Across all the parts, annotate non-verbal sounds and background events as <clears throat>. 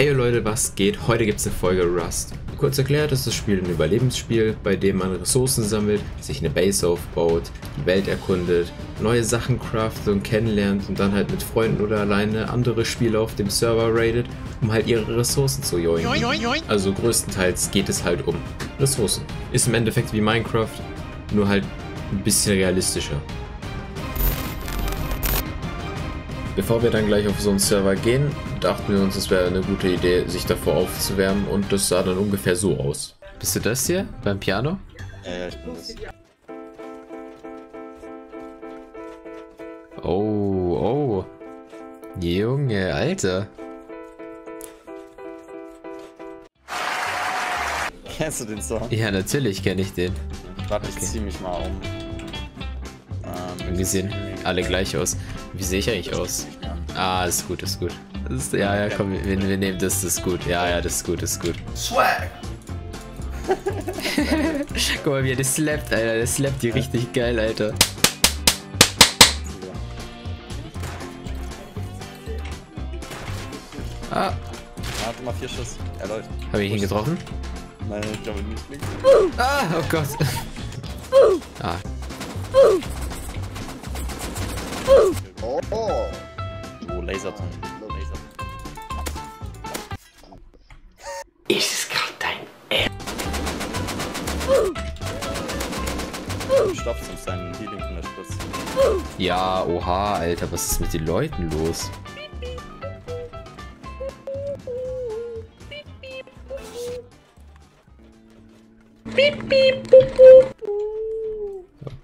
Hey Leute, was geht? Heute gibt es eine Folge Rust. Kurz erklärt ist das Spiel ein Überlebensspiel, bei dem man Ressourcen sammelt, sich eine Base aufbaut, die Welt erkundet, neue Sachen craftet und kennenlernt und dann halt mit Freunden oder alleine andere Spieler auf dem Server raidet, um halt ihre Ressourcen zu joinen. Also größtenteils geht es halt um Ressourcen. Ist im Endeffekt wie Minecraft, nur halt ein bisschen realistischer. Bevor wir dann gleich auf so einen Server gehen, dachten wir uns, es wäre eine gute Idee, sich davor aufzuwärmen und das sah dann ungefähr so aus. Bist du das hier beim Piano? Ja, ja, ich bin das. Oh, oh. Junge, Alter. Kennst du den Song? Ja, natürlich kenne ich den. Warte, Okay. ich zieh mich mal um. Ähm, Wir sehen alle gleich aus. Wie sehe ich eigentlich aus? Ah, ist gut, ist gut. Ist, ja, ja, komm, wir, wir nehmen das, das ist gut. Ja, ja, das ist gut, das ist gut. Swag! <laughs> Guck mal, wie er das slappt, Alter. Das slappt die richtig geil, Alter. Ah, Warte mal, vier Schuss. Er läuft. habe ich ihn getroffen? Nein, ich glaube nicht. Ah, oh Gott. <laughs> Ah, Oh, oh. Oh, Laserton. Stopfst uns seinen Healing von der Spritze. ja, oha, Alter, was ist mit den Leuten los?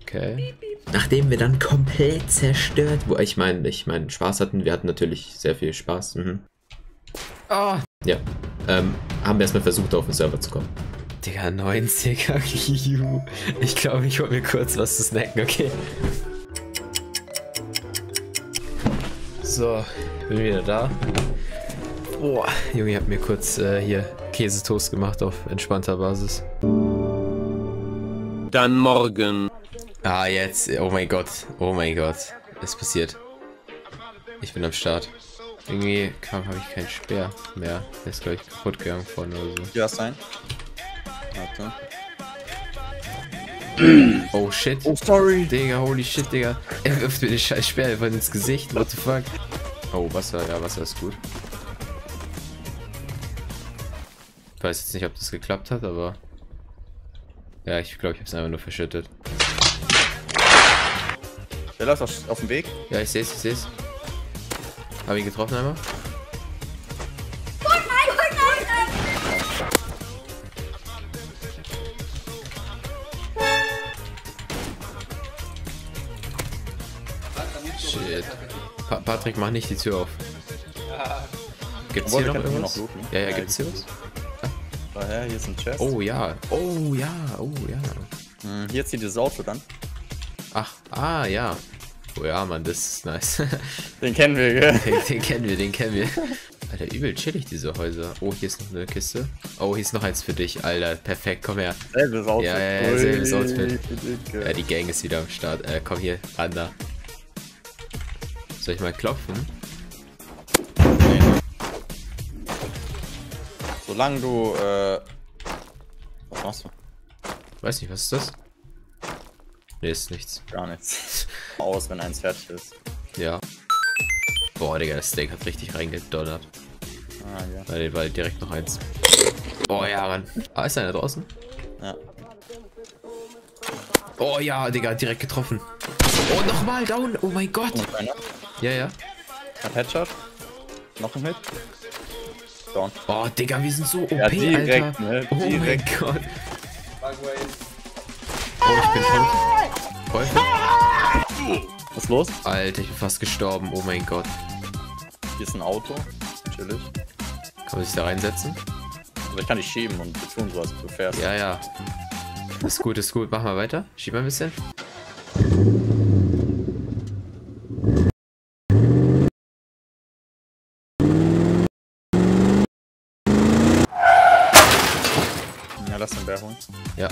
Okay. Nachdem wir dann komplett zerstört, wo ich meine, ich meine, Spaß hatten, wir hatten natürlich sehr viel Spaß. Mhm. Oh. Ja. Ähm, haben wir erstmal versucht, auf den Server zu kommen. Digga, 90er. <laughs> Juhu. Ich glaube, ich hol mir kurz was zu snacken, okay? So, bin wieder da. Boah, Junge, ich hab mir kurz äh, hier Käsetoast gemacht auf entspannter Basis. Dann morgen. Ah, jetzt. Oh mein Gott. Oh mein Gott. Es passiert. Ich bin am Start. Irgendwie habe ich keinen Speer mehr. Der ist, glaube ich, kaputt gegangen vorne oder so. Du hast einen. Warte. <clears throat> Oh shit. Oh, sorry. Digga, holy shit, Digga. Er wirft mir den scheiß Speer einfach ins Gesicht. What the fuck? Oh, Wasser. Ja, Wasser ist gut. Ich weiß jetzt nicht, ob das geklappt hat, aber... Ja, ich glaube, ich habe es einfach nur verschüttet. Der läuft auf, auf dem Weg. Ja, ich seh's, ich seh's. Hab ihn getroffen einmal? Shit. Pa Patrick, mach nicht die Tür auf. Gibt's Obwohl, hier noch irgendwas? noch ja, ja, Ja, gibt's hier was? Daher, hier ist ein Chest. Oh ja, oh ja, oh ja. Hm, Hier zieht dieses Auto dann. Ach, ah ja. Oh ja, Mann, das ist nice. <laughs> Den kennen wir, gell? den, den kennen wir, den kennen wir. Alter, übel chillig diese Häuser. Oh, hier ist noch eine Kiste. Oh, hier ist noch eins für dich, Alter. Perfekt, komm her. Selbes Outfit. Ja, ja, ja, selbes Outfit. Ja, die Gang ist wieder am Start. Äh, komm hier, ran da. Soll ich mal klopfen? Solange du, äh. Was machst du? Weiß nicht, was ist das? Nee, ist nichts. Gar nichts. Aus, wenn eins fertig ist. Ja. Boah, Digga, das Steak hat richtig reingedonnert. Ah, ja. Weil war direkt noch eins. Boah, ja, Mann. Ah, ist einer draußen? Ja. Oh ja, Digga, direkt getroffen. Oh, nochmal down. Oh mein Gott. Ja, ja. Hat Headshot. Noch ein Hit. Down. Oh, Digga, wir sind so OP, Ja, direkt, Alter. ne? Oh Direkt. mein Gott. Oh, ich bin tot. Teufel. Was ist los? Alter, ich bin fast gestorben. Oh mein Gott. Hier ist ein Auto. Chillig. Kann man sich da reinsetzen? Also ich kann dich schieben und wir tun so, als du fährst. Ja, ja. Ist gut, ist gut. Mach mal weiter. Schieb mal ein bisschen. Ja, lass den Bär holen. Ja.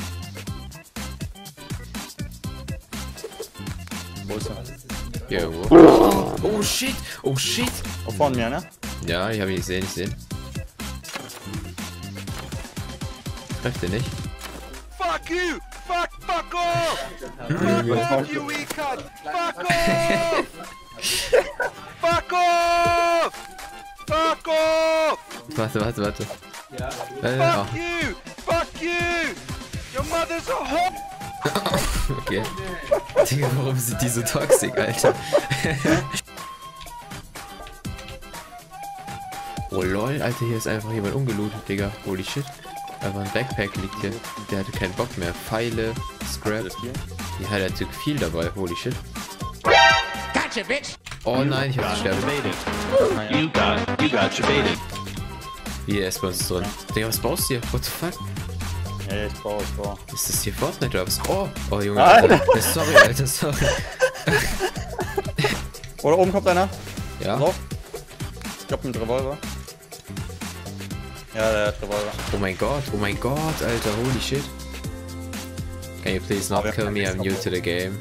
Wo ist er? Hier irgendwo. Oh shit. Oh shit. Oh, vor mir, ne? Ja, ich habe ihn gesehen, ich gesehen. treff den nicht. Fuck you! Fuck, fuck off! Fuck <laughs> off, you weak! Fuck off! fuck off! Fuck off! Warte, warte, warte. Äh, oh, Fuck! Fuck you! Mother's a hoe! <laughs> okay. Digga, warum sind die so toxisch, Alter? oh lol, Alter, hier ist einfach jemand ungelootet, Digga. Holy shit. Einfach ein Backpack liegt hier. Der hatte keinen Bock mehr. Pfeile, Scrap. Ja, der hat viel dabei. Holy shit. Gotcha, bitch! Oh nein, ich hab zu sterben. You got, you got your baited. Wie, er ist bei uns drin. Digga, was baust du hier? What the fuck? Ja, ich baue, ich baue. Ist das hier Fortnite was? Oh, oh Junge, Alter. Alter. Sorry, Alter, sorry. <laughs> Oder oben kommt einer. Ja? So. Ich glaub mit Revolver. Ja, der hat Revolver. Oh mein Gott, oh mein Gott, Alter, holy shit. Can you please not Aber kill me? I'm new to the game.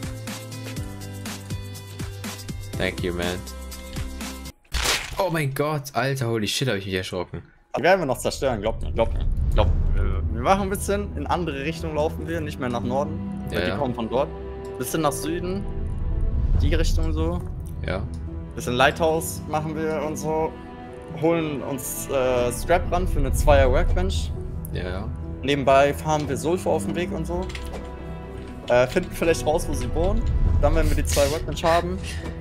Thank you, man. Oh mein Gott, Alter, holy shit, hab ich mich erschrocken. Die werden wir noch zerstören, glaubt mir, glaubt mir. Wir machen ein bisschen in andere Richtung laufen wir, nicht mehr nach Norden. weil Ja, die ja. kommen von dort. Bisschen nach Süden. Die Richtung so. Ja. Bisschen Lighthouse machen wir und so. Holen uns äh, Scrap ran für eine Zweier Workbench. Ja, ja. Nebenbei fahren wir Sulfur auf dem Weg und so. Äh, finden vielleicht raus, wo sie wohnen. Dann, wenn wir die zwei Weapons haben,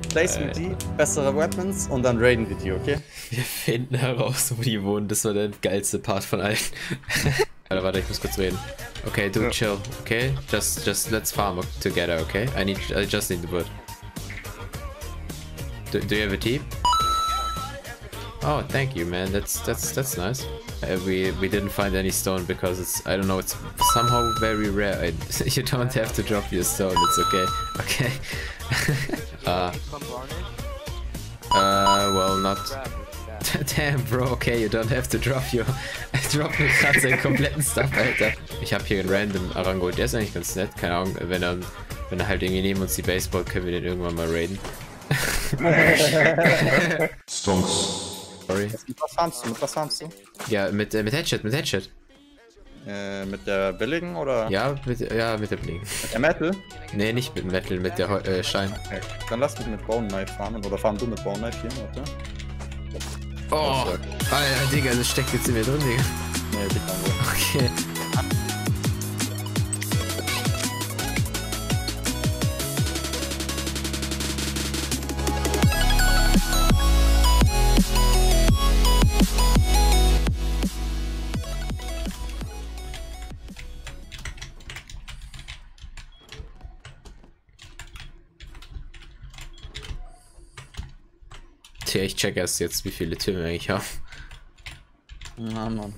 placen wir Äh. die, bessere Weapons und dann raiden wir die, okay? Wir finden heraus, wo die wohnen. Das war der geilste Part von allen. <laughs> Alter, warte, ich muss kurz reden. Okay, dude, Ja. chill, okay? Just, just let's farm together, okay? I need, I just need the wood. Do, do you have a team? Oh, thank you, man. That's that's that's nice. Uh, we we didn't find any stone because it's I don't know. It's somehow very rare. I, <laughs> you don't have to drop your stone. It's okay. Okay. <laughs> uh. Uh. Well, not. <laughs> Damn, Bro, okay, you don't have to drop your. <laughs> drop mir gerade seinen kompletten Stuff, Alter. Ich habe hier einen random Arango, der ist eigentlich ganz nett, keine Ahnung, wenn er, wenn er halt irgendwie neben uns die Baseball, können wir den irgendwann mal raiden. <laughs> Sorry. Mit was farmst du? Mit was farmst du? Ja, mit, äh, mit Headshot, mit Headshot. Äh, mit der billigen oder Ja, mit, ja, mit der Bling. mit der Metal? Nee, nicht mit Metal, mit der äh, Stein. Okay. Dann lass mich mit Bone Knife farmen. Oder farm du mit Bone Knife hier, warte. Oh, Alter, Digga, das steckt jetzt in mir drin, Digga. Nee, wohl. Okay. Tja, ich check erst jetzt, wie viele Türme eigentlich haben. Ja, Mann.